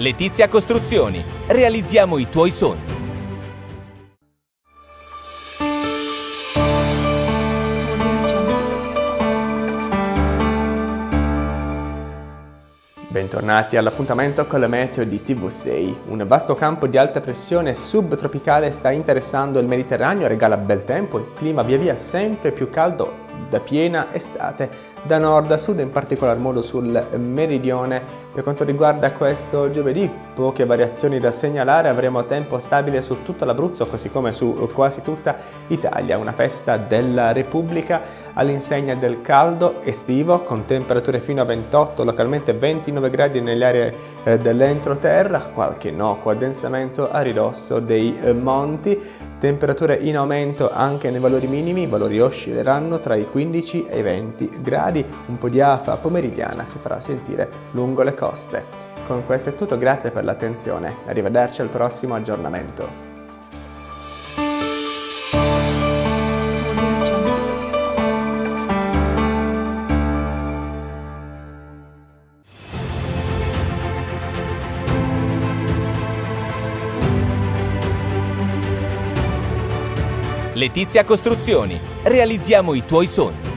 Letizia Costruzioni. Realizziamo i tuoi sogni. Bentornati all'appuntamento con le meteo di TV6. Un vasto campo di alta pressione subtropicale sta interessando il Mediterraneo, regala bel tempo, il clima via via sempre più caldo da piena estate da nord a sud, in particolar modo sul meridione. Per quanto riguarda questo giovedì, poche variazioni da segnalare, avremo tempo stabile su tutto l'Abruzzo, così come su quasi tutta Italia. Una festa della Repubblica all'insegna del caldo estivo, con temperature fino a 28, localmente 29 gradi nelle aree eh, dell'entroterra, qualche innocuo addensamento a ridosso dei eh, monti, temperature in aumento anche nei valori minimi, i valori oscilleranno tra i 15 e i 20 gradi, un po' di afa pomeridiana si farà sentire lungo le coste. Con questo è tutto, grazie per l'attenzione, arrivederci al prossimo aggiornamento. Letizia Costruzioni. Realizziamo i tuoi sogni.